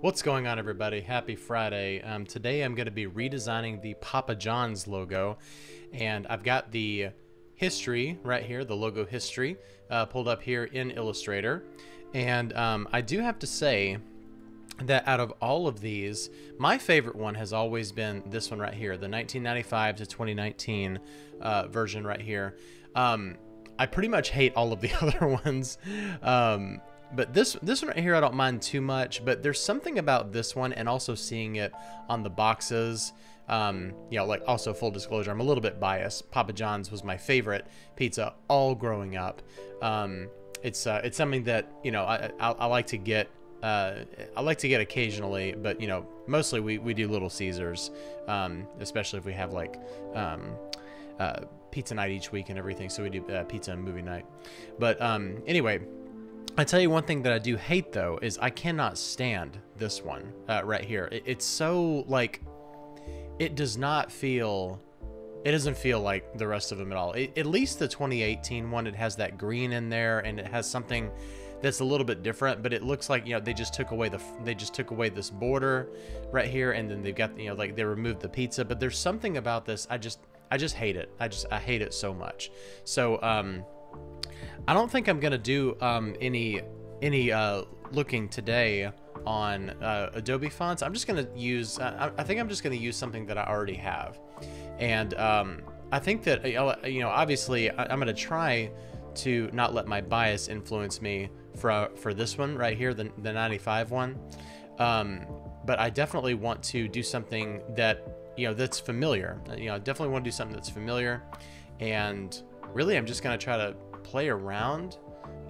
What's going on, everybody? Happy Friday. Um, today I'm going to be redesigning the Papa John's logo, and I've got the history right here, the logo history, uh, pulled up here in Illustrator. And um, I do have to say that out of all of these, my favorite one has always been this one right here, the 1995 to 2019 uh, version right here. Um, I pretty much hate all of the other ones. Um, but this this one right here I don't mind too much, but there's something about this one and also seeing it on the boxes. Um, you know, like also full disclosure, I'm a little bit biased. Papa John's was my favorite pizza all growing up. Um, it's uh, it's something that you know I, I, I like to get. Uh, I like to get occasionally, but you know, mostly we, we do Little Caesars, um, especially if we have like um, uh, pizza night each week and everything. So we do uh, pizza and movie night. But um, anyway, I tell you one thing that I do hate though is I cannot stand this one uh, right here. It, it's so like it does not feel it doesn't feel like the rest of them at all. It, at least the 2018 one, it has that green in there and it has something that's a little bit different, but it looks like, you know, they just took away the, they just took away this border right here. And then they've got, you know, like they removed the pizza, but there's something about this. I just, I just hate it. I just, I hate it so much. So, um, I don't think I'm gonna do um, any any uh, looking today on uh, Adobe fonts. I'm just gonna use. Uh, I think I'm just gonna use something that I already have, and um, I think that you know, obviously, I'm gonna try to not let my bias influence me for for this one right here, the the 95 one. Um, but I definitely want to do something that you know that's familiar. You know, I definitely want to do something that's familiar, and really, I'm just gonna try to play around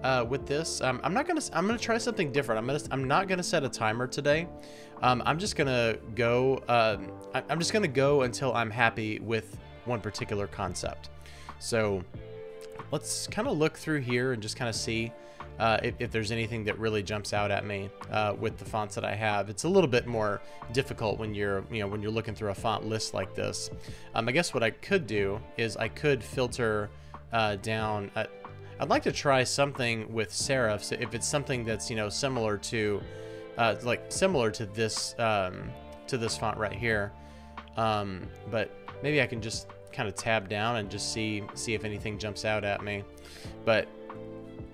uh, with this. Um, I'm not gonna. I'm gonna try something different. I'm gonna. I'm not gonna set a timer today. Um, I'm just gonna go. Uh, I'm just gonna go until I'm happy with one particular concept. So let's kind of look through here and just kind of see uh, if, if, there's anything that really jumps out at me uh, with the fonts that I have. It's a little bit more difficult when you're, you know, when you're looking through a font list like this. Um, I guess what I could do is I could filter uh, down. I'd like to try something with serifs if it's something that's you know similar to, uh, like similar to this um, to this font right here. Um, but maybe I can just kind of tab down and just see see if anything jumps out at me. But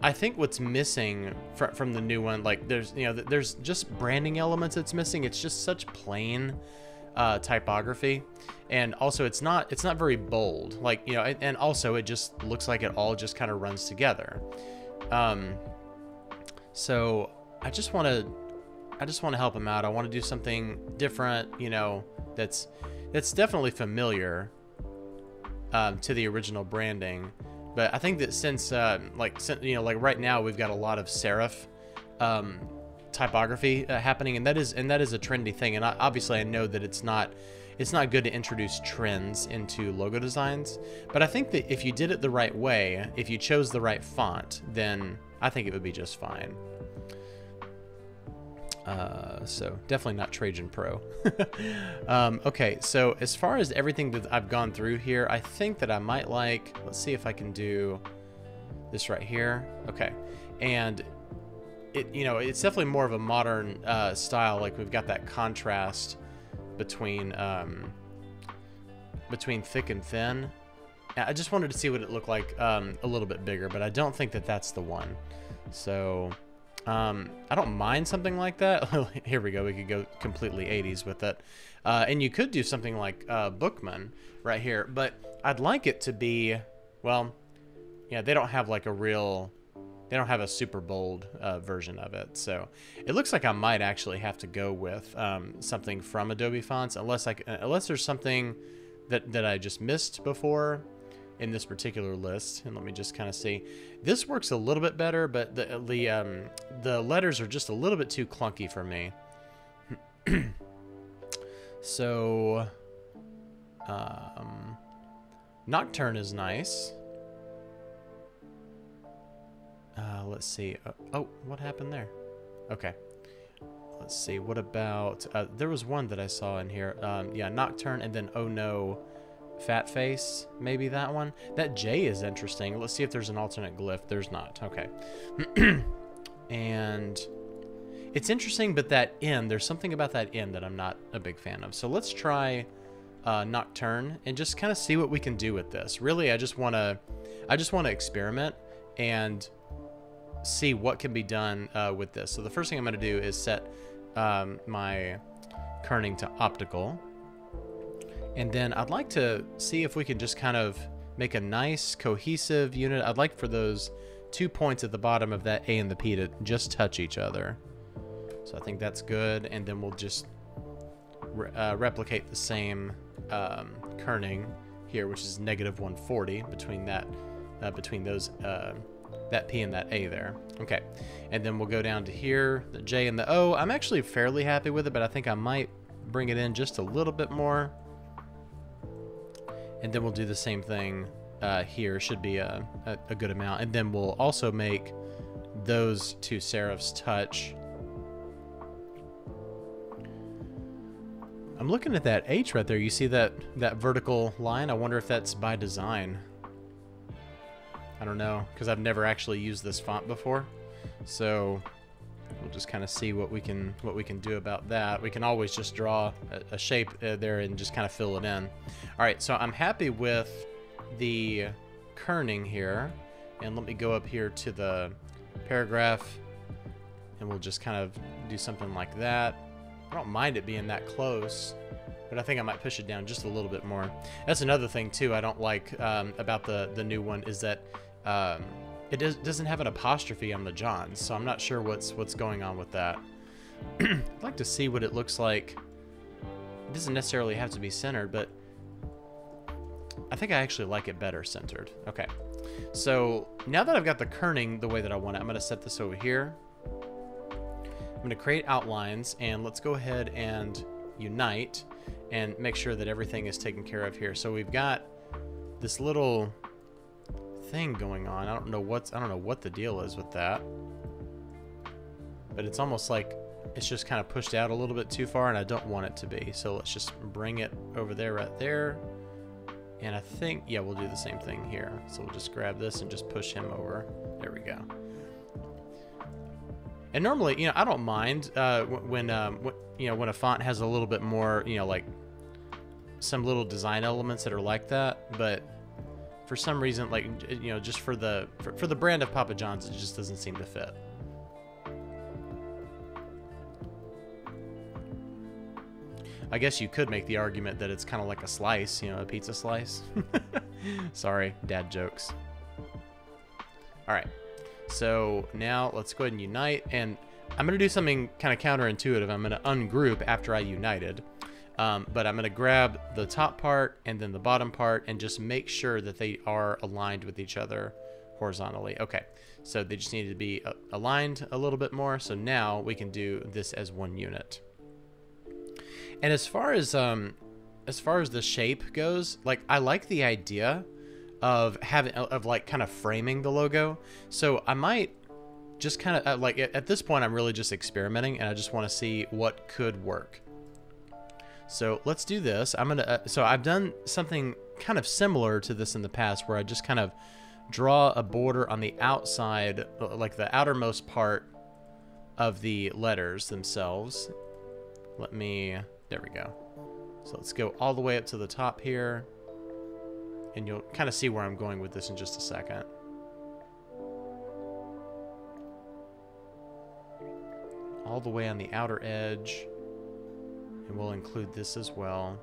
I think what's missing fr from the new one, like there's you know there's just branding elements that's missing. It's just such plain uh, typography and also it's not it's not very bold like you know and, also it just looks like it all just kind of runs together. Um so i just want to i just want to help him out. I want to do something different you know that's that's definitely familiar um, to the original branding. But i think that since uh, like you know like right now we've got a lot of serif um, typography uh, happening and that is and that is a trendy thing. And I, obviously i know that it's not it's not good to introduce trends into logo designs but i think that if you did it the right way if you chose the right font then i think it would be just fine uh, so definitely not Trajan Pro. um, okay, so as far as everything that I've gone through here, I think that I might like, let's see if I can do this right here. Okay, and it you know it's definitely more of a modern uh, style. Like we've got that contrast between um, between thick and thin. I just wanted to see what it looked like um, a little bit bigger, but I don't think that that's the one. So um, I don't mind something like that. Here we go. We could go completely 80s with it. Uh, and you could do something like uh, Bookman right here, but I'd like it to be, well, yeah, they don't have like a real they don't have a super bold uh, version of it. So it looks like I might actually have to go with um, something from Adobe Fonts, unless I unless there's something that that I just missed before in this particular list. And let me just kind of see. This works a little bit better, but the the um, the letters are just a little bit too clunky for me. so um, Nocturne is nice. Uh, let's see. Uh, oh, what happened there? Okay. Let's see. What about... Uh, there was one that I saw in here. Um, yeah, Nocturne and then Oh No Fat Face. Maybe that one. That J is interesting. Let's see if there's an alternate glyph. There's not. Okay. and It's interesting, but that in, there's something about that in that I'm not a big fan of. So let's try uh, Nocturne and just kind of see what we can do with this. Really, I just want to, I just want to experiment and see what can be done uh, with this. So the first thing I'm going to do is set um, my kerning to optical. And then I'd like to see if we can just kind of make a nice cohesive unit. I'd like for those two points at the bottom of that A and the P to just touch each other. So I think that's good. And then we'll just re uh, replicate the same um, kerning here, which is negative 140 between that, uh, between those, uh, that P and that A there. Okay, and then we'll go down to here, the J and the O. I'm actually fairly happy with it, but I think I might bring it in just a little bit more. And then we'll do the same thing uh, here, should be a, a, a good amount. And then we'll also make those two serifs touch I'm looking at that H right there. You see that, that vertical line? I wonder if that's by design. I don't know, because I've never actually used this font before. So we'll just kind of see what we can what we can do about that. We can always just draw a, a shape uh, there and just kind of fill it in. All right, so I'm happy with the kerning here. And let me go up here to the paragraph and we'll just kind of do something like that. I don't mind it being that close, but I think I might push it down just a little bit more. That's another thing too I don't like um, about the the new one is that um, it does, doesn't have an apostrophe on the Johns, so I'm not sure what's what's going on with that. I'd like to see what it looks like. It doesn't necessarily have to be centered, but I think I actually like it better centered. Okay, so now that I've got the kerning the way that I want it, I'm going to set this over here. I'm going to create outlines and let's go ahead and unite and make sure that everything is taken care of here. So we've got this little thing going on. I don't know what's I don't know what the deal is with that. But it's almost like it's just kind of pushed out a little bit too far and I don't want it to be. So let's just bring it over there right there. And I think, yeah, we'll do the same thing here. So we'll just grab this and just push him over. There we go. And normally, you know, I don't mind uh, when, um, you know, when a font has a little bit more, you know, like some little design elements that are like that. But for some reason, like, you know, just for the for, for the brand of Papa John's, it just doesn't seem to fit. I guess you could make the argument that it's kind of like a slice, you know, a pizza slice. Sorry, dad jokes. All right. So now let's go ahead and unite. And I'm going to do something kind of counterintuitive. I'm going to ungroup after I united. Um, but I'm going to grab the top part and then the bottom part and just make sure that they are aligned with each other horizontally. Okay, so they just need to be uh, aligned a little bit more. So now we can do this as one unit. And as far as um, as far as the shape goes, like I like the idea of having of like kind of framing the logo. So I might just kind of uh, like at this point I'm really just experimenting and I just want to see what could work. So let's do this. I'm gonna. Uh, so I've done something kind of similar to this in the past, where I just kind of draw a border on the outside, uh, like the outermost part of the letters themselves. Let me. There we go. So let's go all the way up to the top here. And you'll kind of see where I'm going with this in just a second. All the way on the outer edge. And we'll include this as well.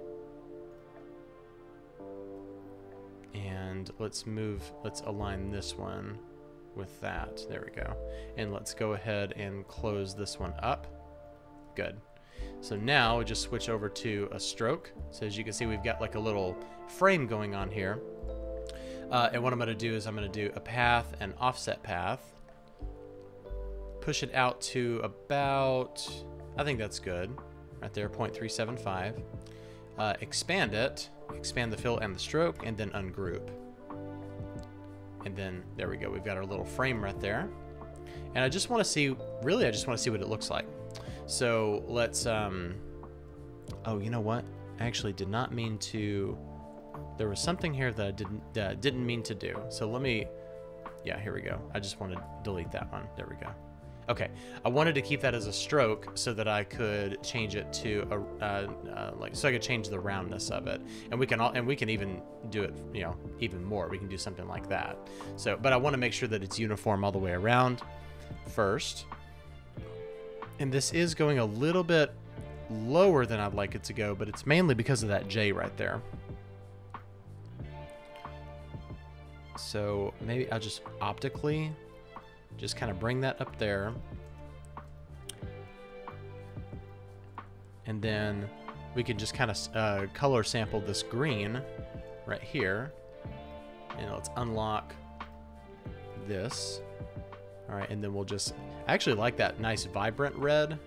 And let's move, let's align this one with that. There we go. And let's go ahead and close this one up. Good. So now we just switch over to a stroke. So as you can see, we've got like a little frame going on here. Uh, and what I'm going to do is I'm going to do a path and offset path. Push it out to about, I think that's good, right there, 0.375. Uh, expand it, expand the fill and the stroke, and then ungroup. And then there we go, we've got our little frame right there. And I just want to see, really, I just want to see what it looks like. So let's, um, oh, you know what? I actually did not mean to, there was something here that I didn't, uh, didn't mean to do. So let me, yeah, here we go. I just want to delete that one. There we go. Okay, I wanted to keep that as a stroke so that I could change it to a uh, uh, like so I could change the roundness of it, and we can all and we can even do it you know even more. We can do something like that. So, but I want to make sure that it's uniform all the way around first, and this is going a little bit lower than I'd like it to go, but it's mainly because of that J right there. So maybe I'll just optically just kind of bring that up there. And then we can just kind of uh, color sample this green right here. And let's unlock this. All right, and then we'll just, I actually like that nice vibrant red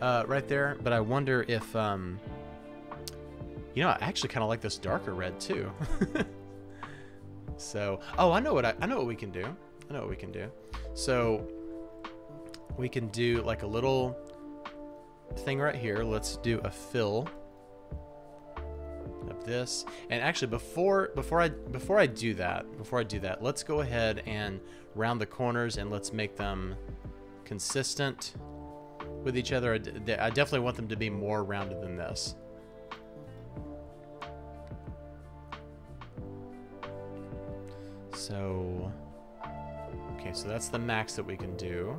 uh, right there, but I wonder if, um, you know, I actually kind of like this darker red too. so, oh, I know what I, I know what we can do. I know what we can do. So we can do like a little thing right here. Let's do a fill of this. And actually before before I before I do that, before I do that, let's go ahead and round the corners and let's make them consistent with each other. I definitely want them to be more rounded than this. So Okay, so that's the max that we can do.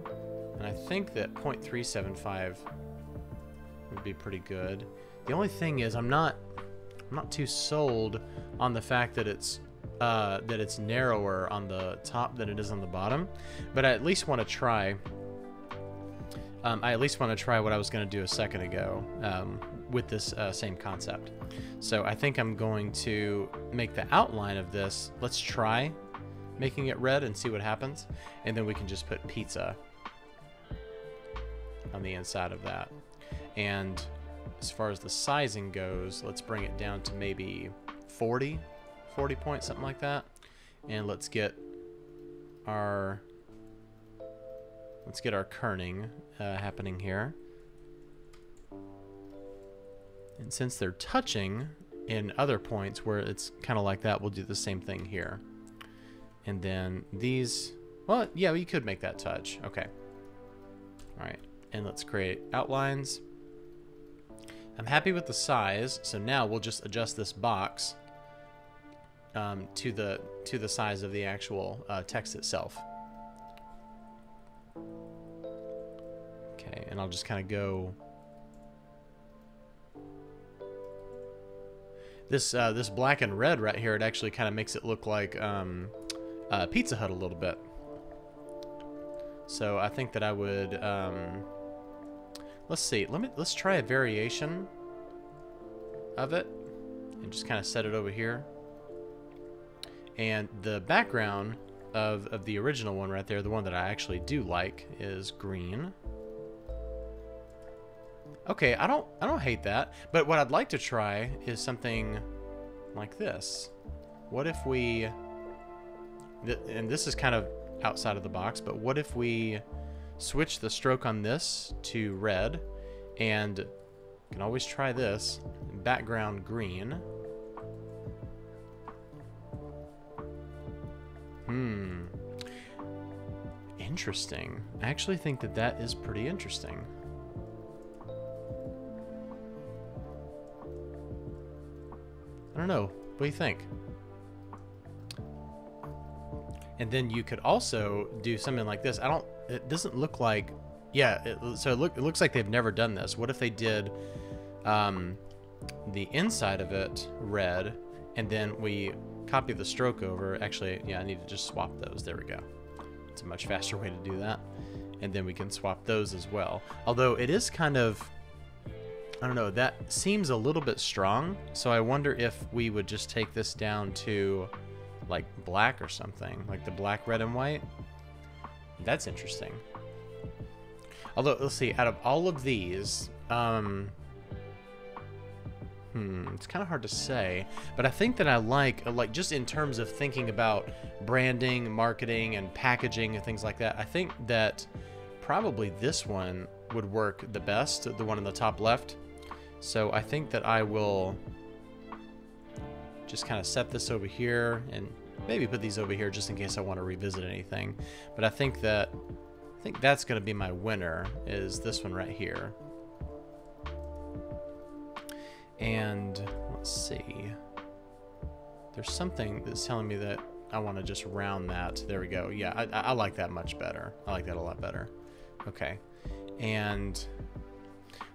And I think that 0.375 would be pretty good. The only thing is I'm not I'm not too sold on the fact that it's uh, that it's narrower on the top than it is on the bottom, but I at least want to try. Um, I at least want to try what I was going to do a second ago um, with this uh, same concept. So I think I'm going to make the outline of this. Let's try making it red and see what happens. And then we can just put pizza on the inside of that. And as far as the sizing goes, let's bring it down to maybe 40, 40 points, something like that. And let's get our let's get our kerning uh, happening here. And since they're touching in other points where it's kind of like that, we'll do the same thing here. And then these, well, yeah, we could make that touch. Okay. All right, and let's create outlines. I'm happy with the size, so now we'll just adjust this box um, to the to the size of the actual uh, text itself. Okay, and I'll just kind of go. This uh, this black and red right here, it actually kind of makes it look like um, uh, Pizza Hut a little bit. So I think that I would, um, let's see, let me, let's try a variation of it and just kind of set it over here. And the background of, of the original one right there, the one that I actually do like is green. Okay, I don't I don't hate that, but what I'd like to try is something like this. What if we and this is kind of outside of the box, but what if we switch the stroke on this to red and can always try this background green. Hmm. Interesting. I actually think that that is pretty interesting. I don't know. What do you think? And then you could also do something like this. I don't, it doesn't look like, yeah, it, so it, look, it looks like they've never done this. What if they did um, the inside of it red and then we copy the stroke over. Actually, yeah, I need to just swap those. There we go. It's a much faster way to do that. And then we can swap those as well. Although it is kind of, I don't know, that seems a little bit strong. So I wonder if we would just take this down to black or something, like the black, red, and white. That's interesting. Although, let's see, out of all of these, um, hmm, it's kind of hard to say, but I think that I like, like, just in terms of thinking about branding, marketing, and packaging and things like that, I think that probably this one would work the best, the one in the top left. So I think that I will just kind of set this over here and maybe put these over here just in case I want to revisit anything. But I think that I think that's going to be my winner, is this one right here. And let's see. There's something that's telling me that I want to just round that. There we go. Yeah, I, I like that much better. I like that a lot better. Okay. And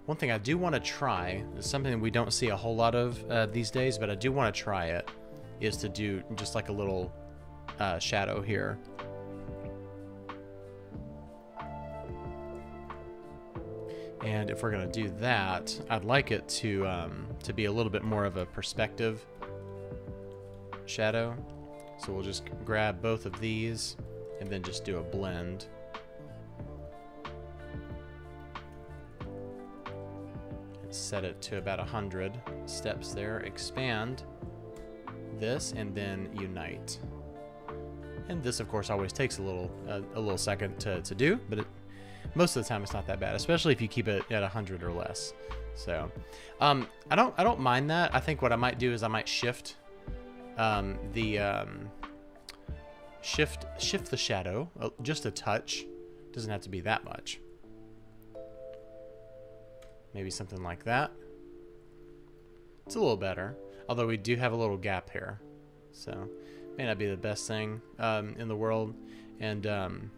one thing I do want to try is something we don't see a whole lot of uh, these days, but I do want to try it, is to do just like a little uh, shadow here. And if we're going to do that, I'd like it to, um, to be a little bit more of a perspective shadow. So we'll just grab both of these and then just do a blend. And set it to about 100 steps there. Expand this and then unite. And this, of course, always takes a little a little second to, to do, but it, most of the time it's not that bad, especially if you keep it at 100 or less. So, um, I don't I don't mind that. I think what I might do is I might shift um, the um, shift shift the shadow uh, just a touch. Doesn't have to be that much. Maybe something like that. It's a little better, although we do have a little gap here, so may not be the best thing um, in the world. And um,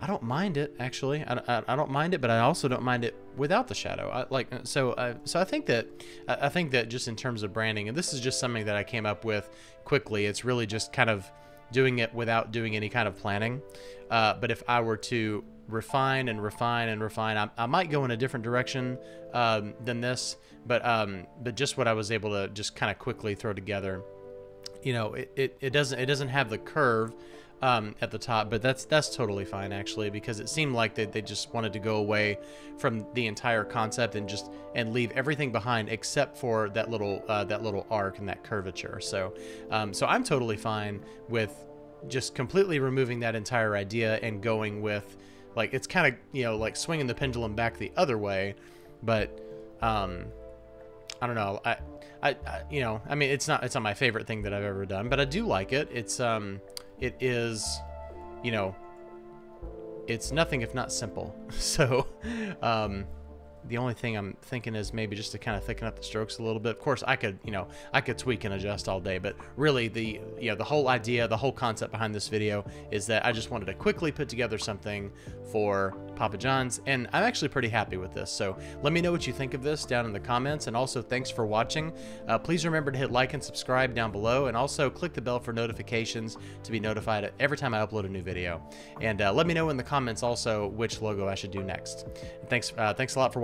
I don't mind it actually. I, I, I, don't mind it, but I also don't mind it without the shadow. I, like so. I, so I think that I think that just in terms of branding, and this is just something that I came up with quickly. It's really just kind of doing it without doing any kind of planning. Uh, but if I were to refine and refine and refine, I, I might go in a different direction um, than this. But um, but just what I was able to just kind of quickly throw together. You know, it, it, it doesn't it doesn't have the curve um, at the top, but that's that's totally fine actually because it seemed like they, they just wanted to go away from the entire concept and just and leave everything behind except for that little uh, that little arc and that curvature. So um, so I'm totally fine with just completely removing that entire idea and going with like it's kind of you know like swinging the pendulum back the other way, but um, I don't know I, I, I you know I mean it's not it's not my favorite thing that I've ever done, but I do like it. It's um it is, you know, it's nothing if not simple. So, um, the only thing I'm thinking is maybe just to kind of thicken up the strokes a little bit. Of course, I could, you know, I could tweak and adjust all day, but really the, you know, the whole idea, the whole concept behind this video is that I just wanted to quickly put together something for Papa John's, and I'm actually pretty happy with this. So let me know what you think of this down in the comments, and also thanks for watching. Uh, please remember to hit like and subscribe down below, and also click the bell for notifications to be notified every time I upload a new video. And uh, let me know in the comments also which logo I should do next. thanks, uh, thanks a lot for